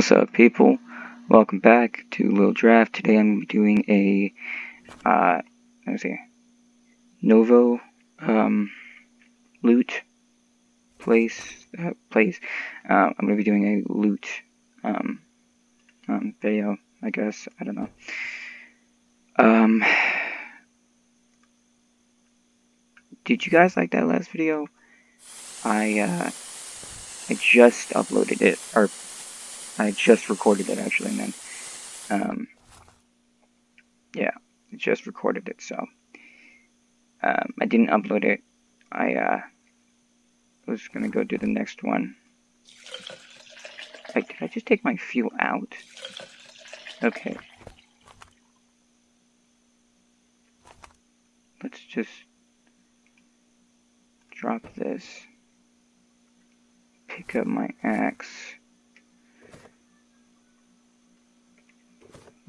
What's up, people? Welcome back to Little Draft. Today I'm doing a, uh, let me see, Novo, um, loot place, uh, place. Uh, I'm gonna be doing a loot, um, um, video, I guess. I don't know. Um, did you guys like that last video? I, uh, I just uploaded it, or I just recorded it actually, then, um, yeah, I just recorded it, so, um, I didn't upload it. I, uh, was gonna go do the next one. Like, did I just take my fuel out? Okay. Let's just drop this pick up my axe.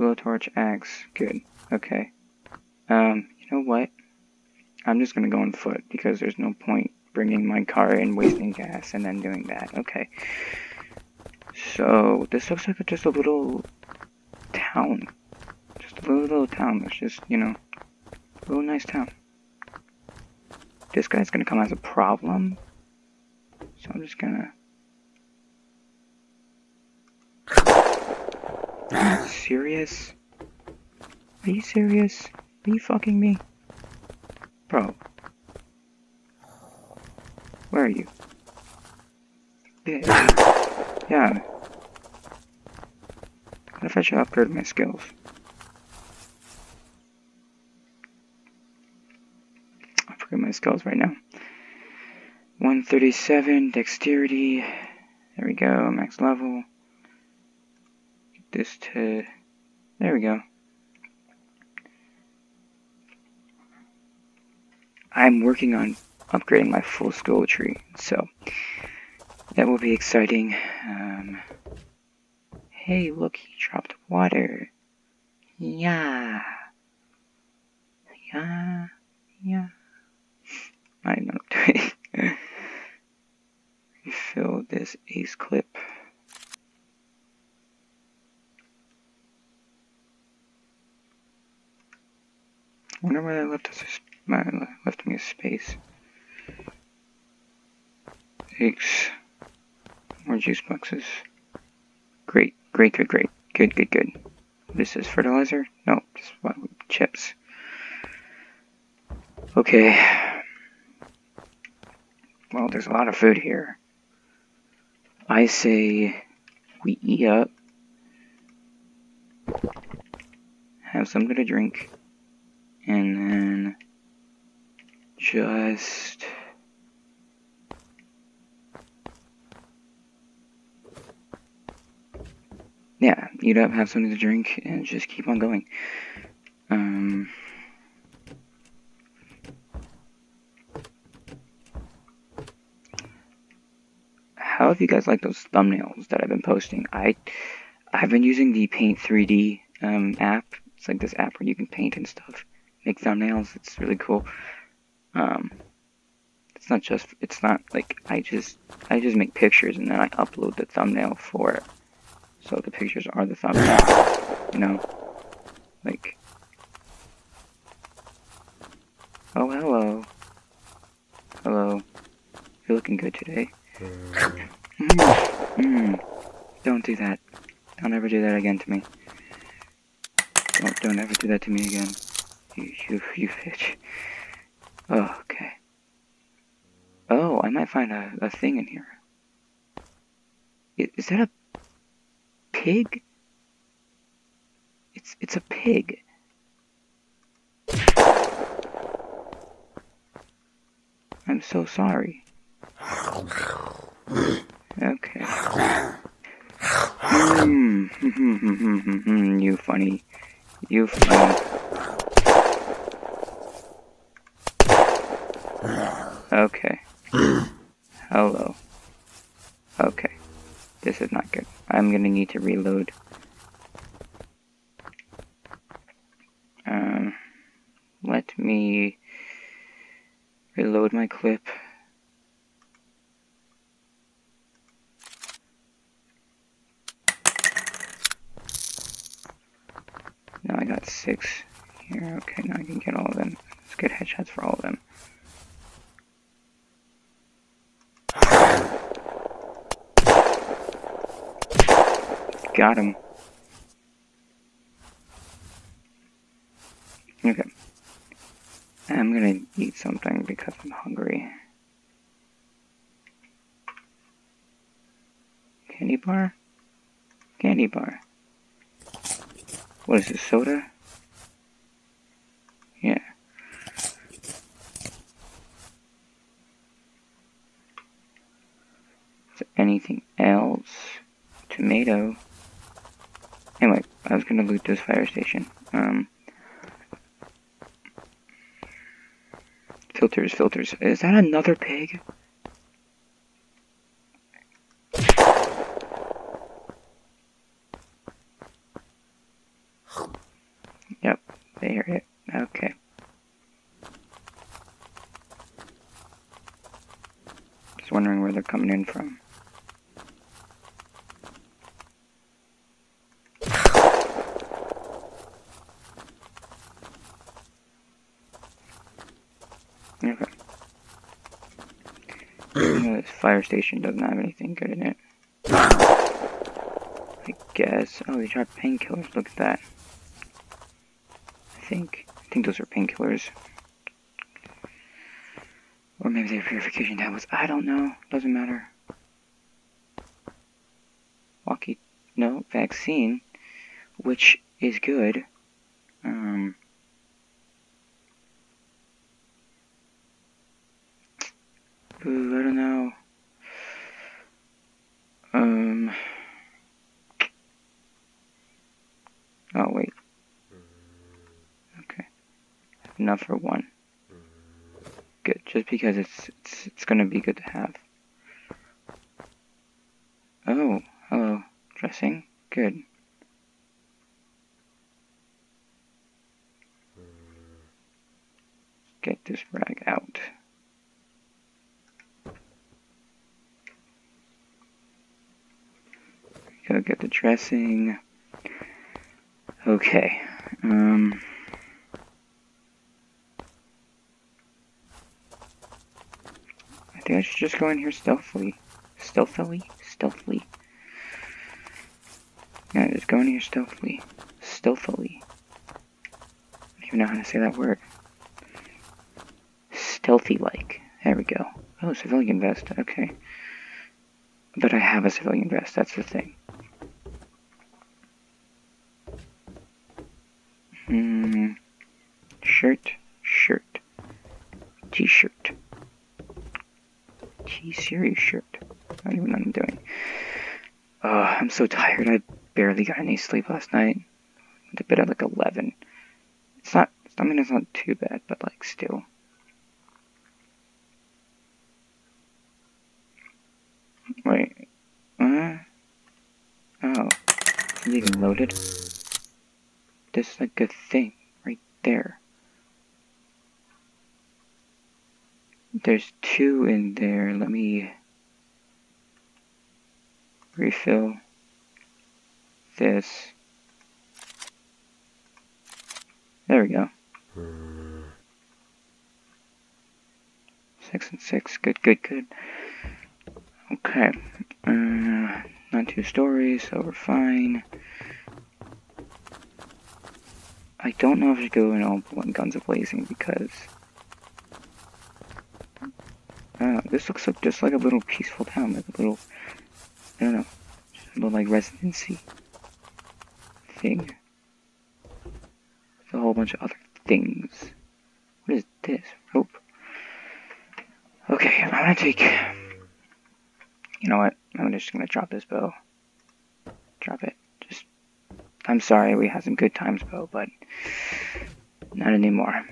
Blowtorch axe. Good. Okay. Um, you know what? I'm just gonna go on foot because there's no point bringing my car and wasting gas and then doing that. Okay. So, this looks like just a little town. Just a little, little town. It's just, you know, a little nice town. This guy's gonna come as a problem. So I'm just gonna serious? Are you serious? Are you fucking me? Bro. Where are you? Yeah. Yeah. What if I should upgrade my skills? I Upgrade my skills right now. 137, dexterity. There we go, max level this to, there we go. I'm working on upgrading my full skill tree, so that will be exciting. Um, hey, look, he dropped water. Yeah. Yeah. Yeah. I'm doing. Refill this ace clip. I wonder why that left us my left me a space. Eggs. More juice boxes. Great, great, good, great. Good, good, good. This is fertilizer? No, just chips. Okay. Well, there's a lot of food here. I say we eat up, have something to drink, and then just yeah, eat up, have something to drink, and just keep on going. Um, how have you guys liked those thumbnails that I've been posting? I I've been using the Paint 3D um, app. It's like this app where you can paint and stuff make thumbnails. It's really cool. Um, it's not just, it's not like I just, I just make pictures and then I upload the thumbnail for it. So the pictures are the thumbnail, you know? Like, oh, hello. Hello. You're looking good today. Mm. Mm. Don't do that. Don't ever do that again to me. Don't, don't ever do that to me again. You, you, you bitch. Oh, okay. Oh, I might find a, a thing in here. Is that a pig? It's, it's a pig. I'm so sorry. Okay. Mm. you funny. You funny. Okay. Hello. Okay. This is not good. I'm gonna need to reload. Um, let me reload my clip. Now I got six here. Okay, now I can get all of them. Let's get headshots for all of them. Got him. Okay. I'm gonna eat something because I'm hungry. Candy bar? Candy bar. What is this, soda? Yeah. Is there anything else? Tomato. Anyway, I was gonna loot this fire station. Um, filters, filters. Is that another pig? Yep, they hear it. Okay. Just wondering where they're coming in from. Okay. this fire station doesn't have anything good in it. I guess. Oh, they dropped painkillers. Look at that. I think. I think those are painkillers. Or maybe they're purification tablets. I don't know. Doesn't matter. Walkie. No, vaccine. Which is good. Um. Ooh, I don't know. Um. Oh, wait. Okay. For one. Good, just because it's it's it's gonna be good to have. Oh, hello. Dressing? Good. Get this rag out. Go get the dressing. Okay. Um. I I should just go in here stealthily. Stealthily? Stealthily. Yeah, just go in here stealthily. Stealthily. I don't even know how to say that word. Stealthy like. There we go. Oh, civilian vest. Okay. But I have a civilian vest, that's the thing. Hmm. Shirt, shirt, t-shirt, T-series shirt. I don't even know what I'm doing. Oh, I'm so tired. I barely got any sleep last night. Went to bed at like 11. It's not, I mean, it's not too bad, but like still. Wait. Uh, oh. Is it even loaded? There's like a thing right there. There's two in there. Let me refill this. There we go. Six and six. Good, good, good. Okay. Uh, not two stories, so we're fine. I don't know if I should go in all guns of blazing because uh, this looks like just like a little peaceful town, like a little I don't know, little like residency thing. A whole bunch of other things. What is this? Rope. Okay, I'm gonna take. You know what? I'm just gonna drop this bow. Drop it. Just. I'm sorry we had some good times, bow, but not anymore.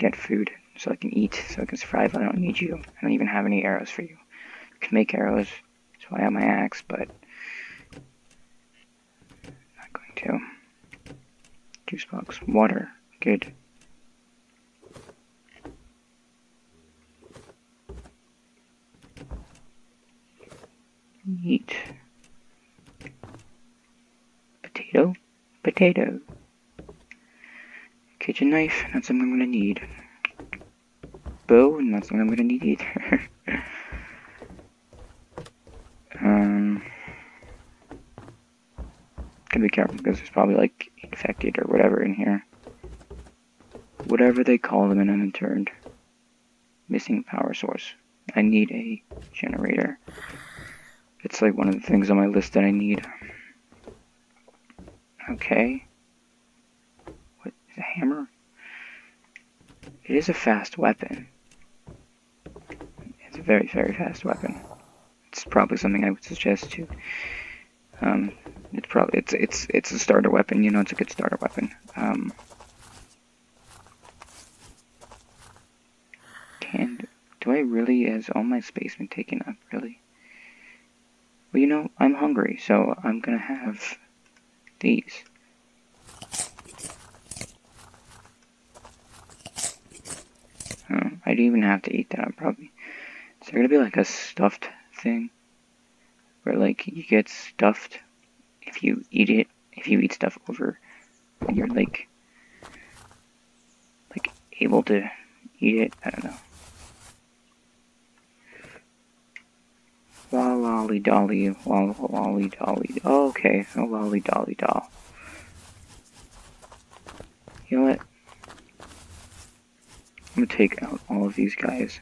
Get food so I can eat, so I can survive. I don't need you. I don't even have any arrows for you. Can make arrows, so I have my axe, but not going to. Juice box, water, good. Eat. Potato? Potato. Kitchen knife, not something I'm gonna need. Bow, not something I'm gonna need either. um, gotta be careful because there's probably like infected or whatever in here. Whatever they call them in unturned. Missing power source. I need a generator. It's like one of the things on my list that I need. Okay. Hammer? It is a fast weapon. It's a very, very fast weapon. It's probably something I would suggest to. Um, it's probably it's it's it's a starter weapon. You know, it's a good starter weapon. Um, do I really? Has all my space been taken up? Really? Well, you know, I'm hungry, so I'm gonna have these. Oh, I didn't even have to eat that. I'm probably. Is there gonna be like a stuffed thing? Where like you get stuffed if you eat it, if you eat stuff over, you're like, like able to eat it. I don't know. La lolly dolly, la lolly dolly. Okay, a lolly dolly doll. You know what? I'm gonna take out all of these guys.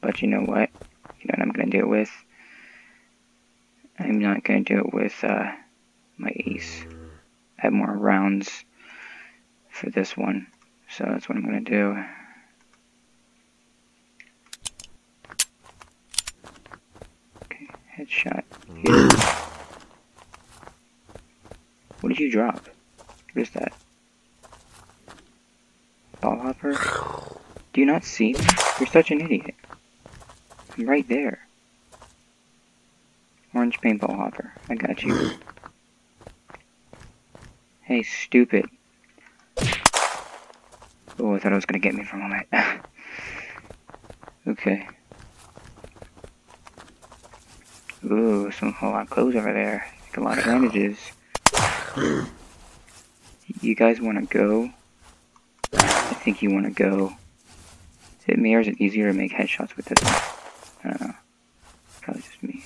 But you know what? You know what I'm gonna do it with? I'm not gonna do it with uh, my ace. I have more rounds for this one, so that's what I'm gonna do. Okay, headshot here. What did you drop? What is that? Ball hopper? Do you not see me? You're such an idiot. I'm right there. Orange paintball hopper. I got you. Hey, stupid. Oh, I thought it was gonna get me for a moment. okay. Ooh, some a lot of clothes over there. Like a lot of bandages. You guys wanna go? I think you wanna go. Is it me or is it easier to make headshots with this one? I don't know. Probably just me.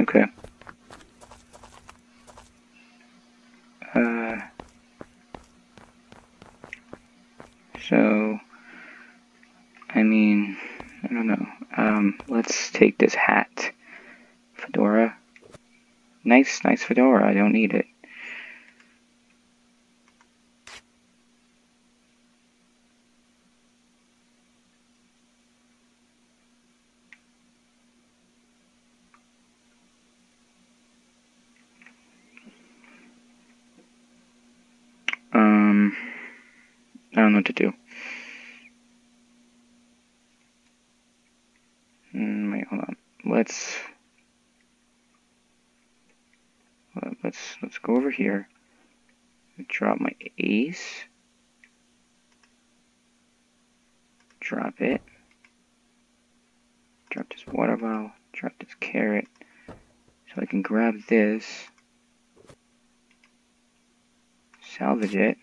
Okay. Uh, so, I mean, I don't know. Um, let's take this hat. Fedora. Nice, nice fedora. I don't need it. Um, I don't know what to do. Mm, wait, hold on. Let's let's go over here. Drop my ace. Drop it. Drop this water bottle. Drop this carrot. So I can grab this. Salvage it.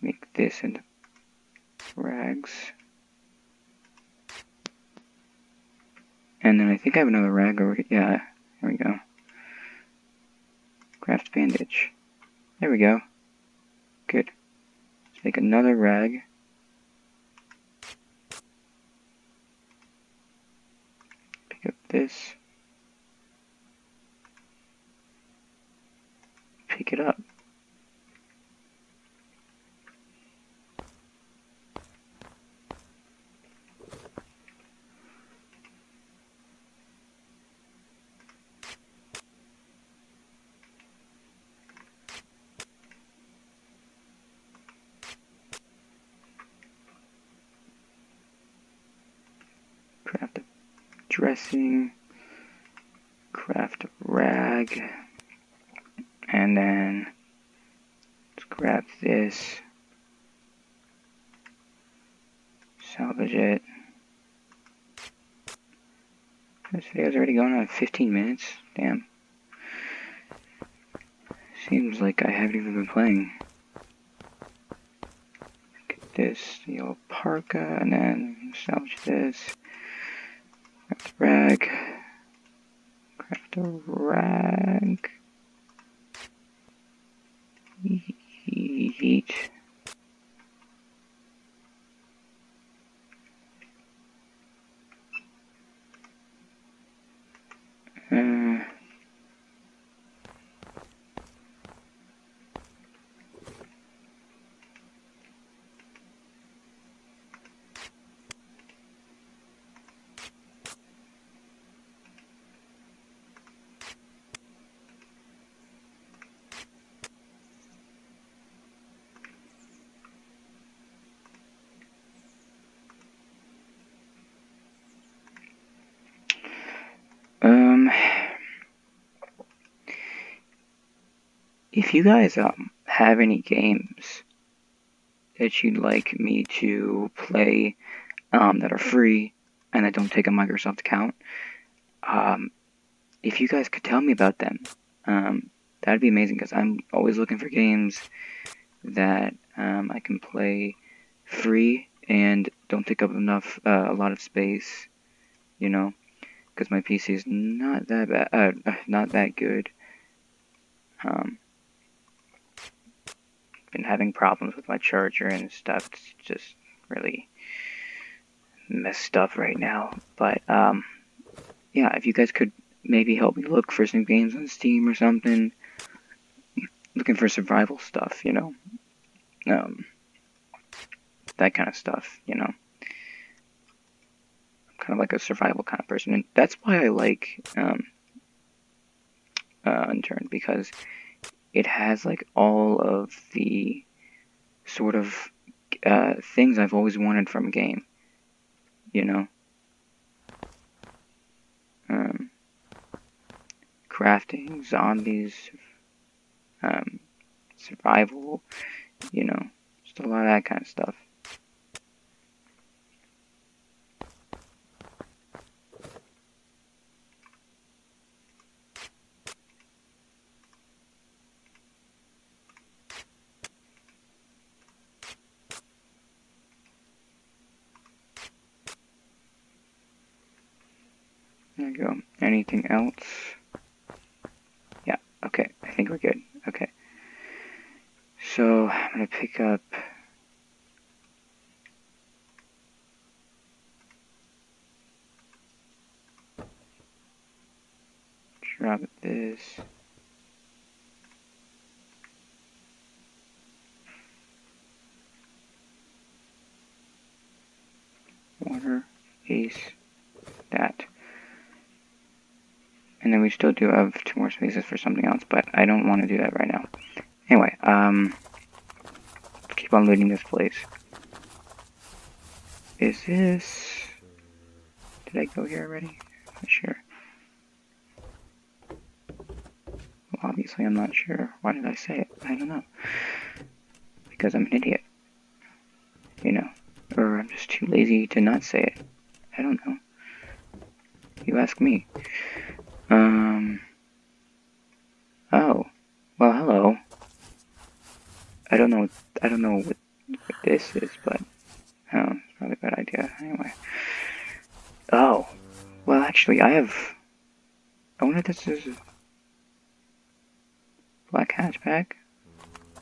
Make this into rags. And then I think I have another rag over here. Yeah, there we go. Craft bandage. There we go. Good. Let's make another rag. Pick up this. Pick it up. Craft a dressing. Craft rag. And then let's grab this. Salvage it. This video's already going on 15 minutes. Damn. Seems like I haven't even been playing. Get this yellow parka, and then salvage this. Craft rag. Craft a rag. Heat. Uh, Um, if you guys um have any games that you'd like me to play um that are free and that don't take a Microsoft account, um, if you guys could tell me about them, um, that'd be amazing because I'm always looking for games that um, I can play free and don't take up enough uh, a lot of space, you know because my PC is not that bad, uh, not that good. Um, been having problems with my charger and stuff. It's just really messed up right now. But um, yeah, if you guys could maybe help me look for some games on Steam or something, looking for survival stuff, you know, um, that kind of stuff, you know I'm kind of like a survival kind of person, and that's why I like um, uh, Unturned because it has like all of the sort of uh, things I've always wanted from a game. You know, um, crafting, zombies, um, survival. You know, just a lot of that kind of stuff. There go. Anything else? Yeah, okay. I think we're good. Okay. So, I'm going to pick up... Drop this. Water, ace, that. And then we still do have two more spaces for something else, but I don't want to do that right now. Anyway, um, keep on looting this place. Is this... Did I go here already? Not sure. Well, obviously I'm not sure. Why did I say it? I don't know. Because I'm an idiot. You know. Or I'm just too lazy to not say it. I don't know. You ask me. Um. Oh. Well, hello. I don't know. I don't know what, what this is, but oh, it's probably a bad idea. Anyway. Oh. Well, actually, I have. I wonder if this is black hatchback.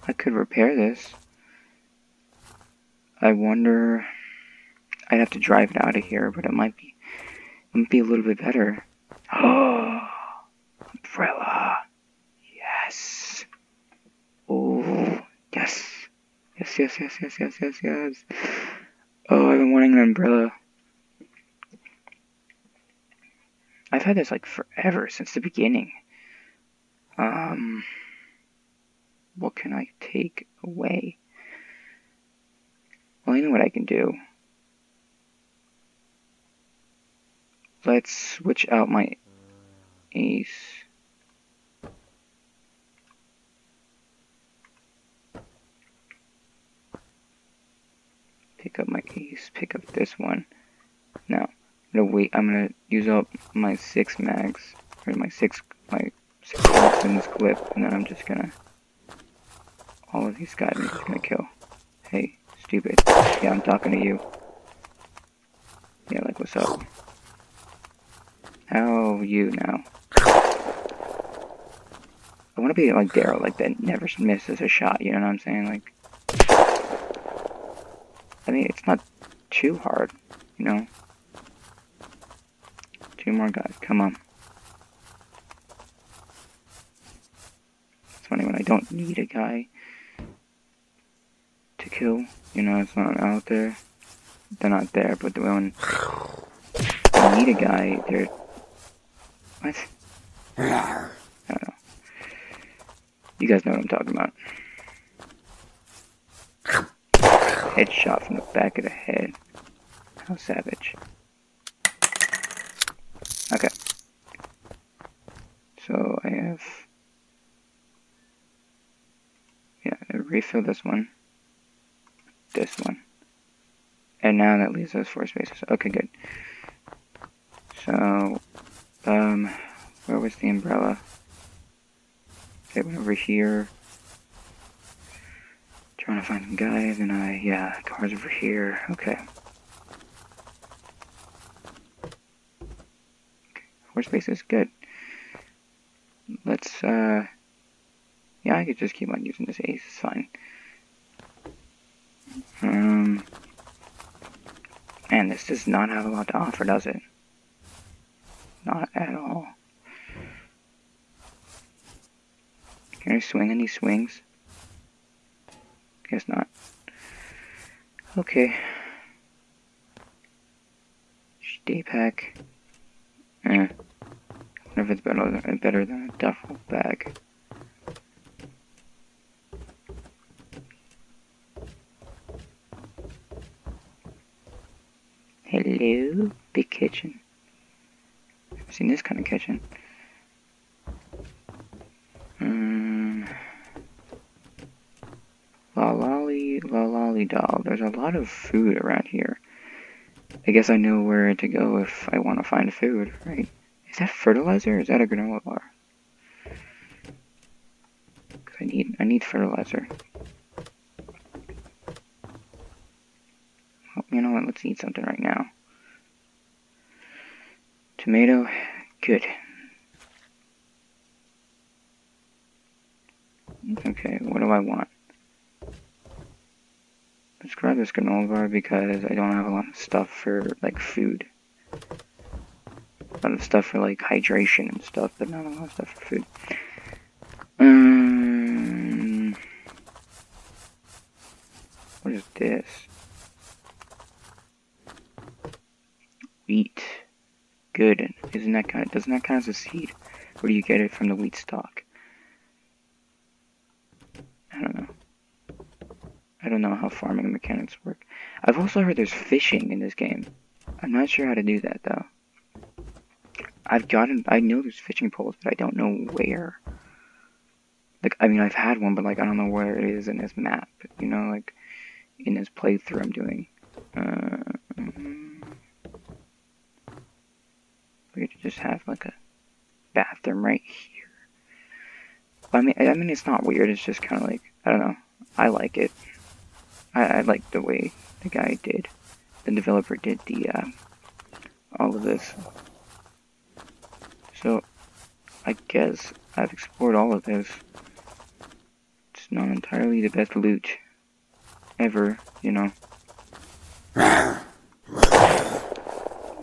I could repair this. I wonder. I'd have to drive it out of here, but it might be. It might be a little bit better. Oh, umbrella. Yes. Oh, yes. Yes, yes, yes, yes, yes, yes, yes. Oh, I've been wanting an umbrella. I've had this like forever, since the beginning. Um, what can I take away? Well, I know what I can do. Let's switch out my ace. Pick up my ace, pick up this one. Now, I'm gonna wait, I'm gonna use up my six mags, or my six, my six bullets in this clip, and then I'm just gonna, all of these guys I'm just gonna kill. Hey, stupid. Yeah, I'm talking to you. Yeah, like, what's up? How you now? I want to be like Daryl, like that never misses a shot. You know what I'm saying? Like, I mean, it's not too hard, you know. Two more guys, come on. It's funny when I don't need a guy to kill. You know, it's not out there. They're not there, but the when I need a guy, they're what? I don't know. You guys know what I'm talking about. Headshot from the back of the head. How savage. Okay. So I have... Yeah, I refill this one. This one. And now that leaves us four spaces. Okay, good. So, um, where was the umbrella? Went over here. Trying to find some guys, and I, yeah, cars over here. Okay. Four is good. Let's, uh, yeah, I could just keep on using this ace, it's fine. Um, and this does not have a lot to offer, does it? Not at all. Can I swing any swings? Guess not. Okay. Stay pack. Eh. wonder if it's better than, better than a duffel bag. Hello, big kitchen. I've seen this kind of kitchen. Um, la lolly, lolly doll. There's a lot of food around here. I guess I know where to go if I want to find food, right? Is that fertilizer? is that a granola bar? I need I need fertilizer. Well, you know what? Let's eat something right now. Tomato, good. Okay, what do I want? Let's grab this granola bar because I don't have a lot of stuff for, like, food. A lot of stuff for, like, hydration and stuff, but not a lot of stuff for food. Um, what is this? Wheat. Good. Isn't that kind of, doesn't that count as a seed? Where do you get it from the wheat stalk? I don't know. I don't know how farming mechanics work. I've also heard there's fishing in this game. I'm not sure how to do that though. I've gotten, I know there's fishing poles, but I don't know where. Like, I mean, I've had one, but like, I don't know where it is in this map. You know, like, in this playthrough I'm doing. Uh, we could just have like a bathroom right here. I mean, I mean, it's not weird. It's just kind of like I don't know. I like it. I, I like the way the guy did, the developer did the uh, all of this. So, I guess I've explored all of this. It's not entirely the best loot ever, you know.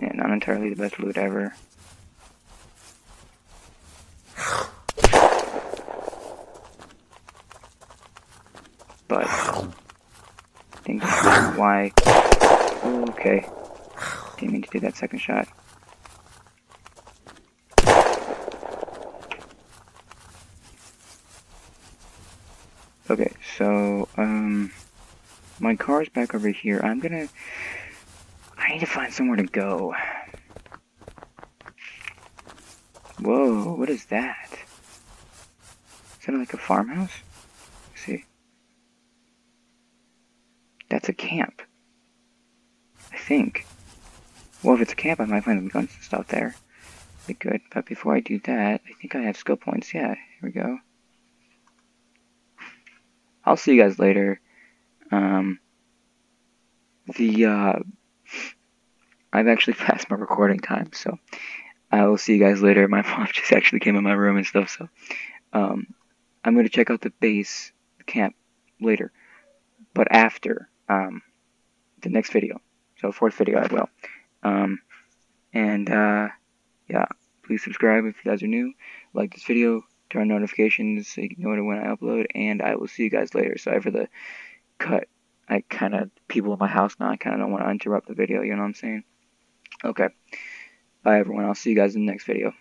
Yeah, not entirely the best loot ever. But I think that's why. Okay. Didn't mean to do that second shot. Okay, so, um, my car's back over here. I'm gonna, I need to find somewhere to go. Whoa, what is that? Is that like a farmhouse? Let's see. That's a camp. I think. Well, if it's a camp, I might find some guns and stuff there. Be good. But before I do that, I think I have skill points. Yeah, here we go. I'll see you guys later. Um, the, uh, I've actually passed my recording time, so I will see you guys later. My mom just actually came in my room and stuff, so, um, I'm going to check out the base, camp, later. But after, um, the next video. So, fourth video, I will. Um, and, uh, yeah, please subscribe if you guys are new. Like this video, turn on notifications so you can know when I upload, and I will see you guys later. Sorry for the cut. I kind of, people in my house now, I kind of don't want to interrupt the video, you know what I'm saying? Okay. Bye, everyone. I'll see you guys in the next video.